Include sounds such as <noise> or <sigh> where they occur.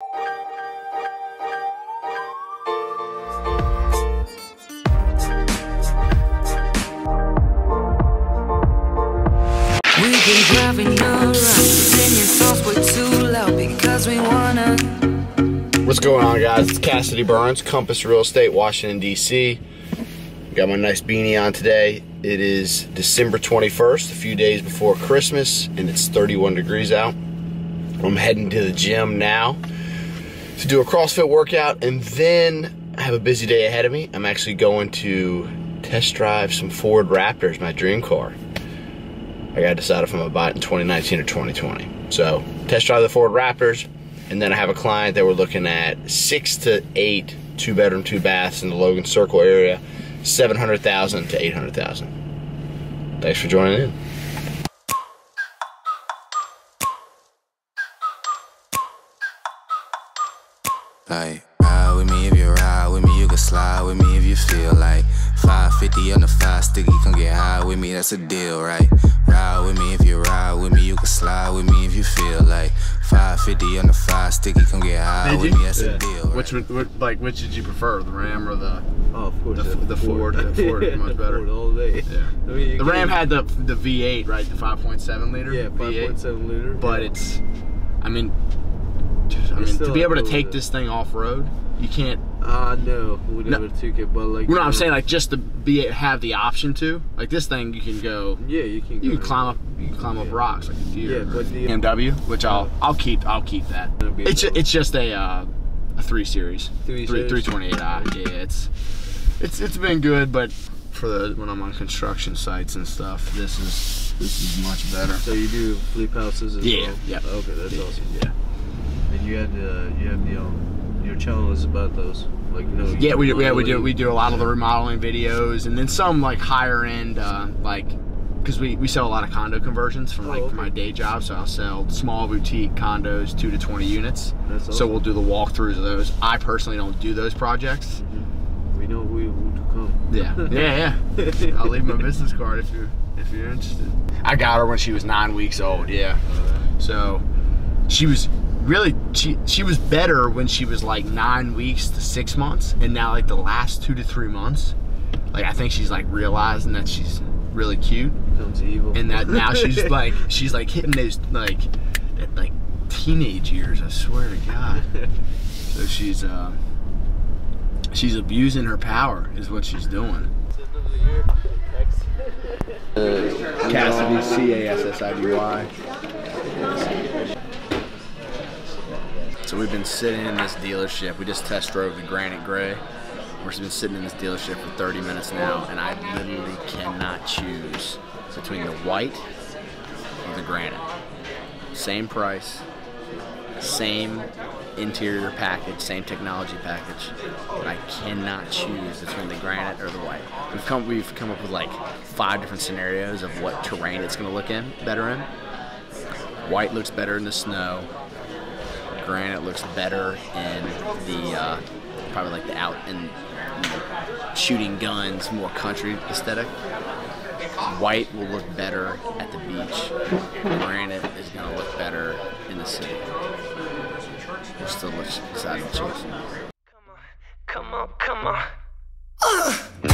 We've been around, too loud because we wanna. What's going on, guys? It's Cassidy Burns, Compass Real Estate, Washington, D.C. Got my nice beanie on today. It is December 21st, a few days before Christmas, and it's 31 degrees out. I'm heading to the gym now to do a CrossFit workout, and then I have a busy day ahead of me. I'm actually going to test drive some Ford Raptors, my dream car. I gotta decide if I'm gonna buy it in 2019 or 2020. So, test drive the Ford Raptors, and then I have a client that we're looking at six to eight two bedroom, two baths in the Logan Circle area, 700,000 to 800,000. Thanks for joining in. Like, ride with me if you ride with me, you can slide with me if you feel like 550 on the five sticky, come get high with me, that's a deal, right? Ride with me if you ride with me, you can slide with me if you feel like 550 on the five sticky, come get high Did with you? me, that's Yeah. a deal. Right? Which would, would like which did you prefer, the Ram or the Oh, of course. The- the Ford- the Ford is <laughs> much better. Ford all day. Yeah. I mean, the Ram can't- had the the V8, right? The 5.7 liter. yeah, V8. 5.7 liter. But yeah. it's, I mean, just- I mean, to be able to take this thing off road, you can't. Ah, no, we No. never took it, but like. You know what I'm saying? Like just to be have the option to, like this thing, you can go. Yeah, you can. You go can climb up, you can climb up rocks like a deer. Yeah, but the- BMW, which I'll I'll keep I'll keep that. It's ju- it's just a uh, a three series, Three three series? three twenty eight i. Yeah, it's it's it's been good, but for the when I'm on construction sites and stuff, this is this is much better. So you do flip houses as Yeah, well? yeah. Okay, that's awesome. Yeah. And you had uh, you have the um, your channel is about those, like you know. Yeah, we do, yeah we do we do a lot of the remodeling videos, and then some like higher end, uh, like because we, we sell a lot of condo conversions from like Oh, okay. my day job. So I'll sell small boutique condos, two to twenty units. That's So we'll do the walkthroughs of those. I personally don't do those projects. We know who, who to come. Yeah, <laughs> yeah, yeah. <laughs> I'll leave my business card if you're if you're interested. I got her when she was nine weeks old. Yeah. So she was really she she was better when she was like nine weeks to six months, and now like the last two to three months, like I think she's like realizing that she's really cute, Becomes evil. and that now she's <laughs> like she's like hitting those like that, like teenage years. I swear to God. So she's uh she's abusing her power is what she's doing. Cassidy, C A S S I D Y. So we've been sitting in this dealership. We just test drove the Granite Gray. We've been sitting in this dealership for 30 minutes now, and I literally cannot choose between the white or the granite. Same price, same interior package, same technology package, but I cannot choose between the granite or the white. We've come we've come up with like five different scenarios of what terrain it's going to look in better in. White looks better in the snow. Granite looks better in the uh, probably like the out and shooting guns, more country aesthetic. White will look better at the beach. Granite is going to look better in the city. We're still deciding to choose. Come on, come on.